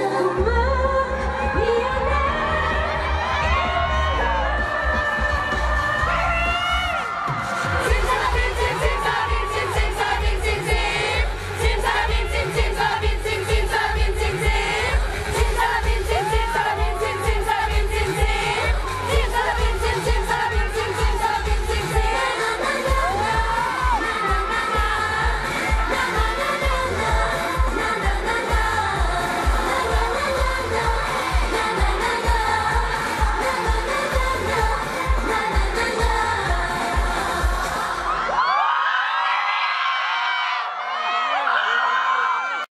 Shama.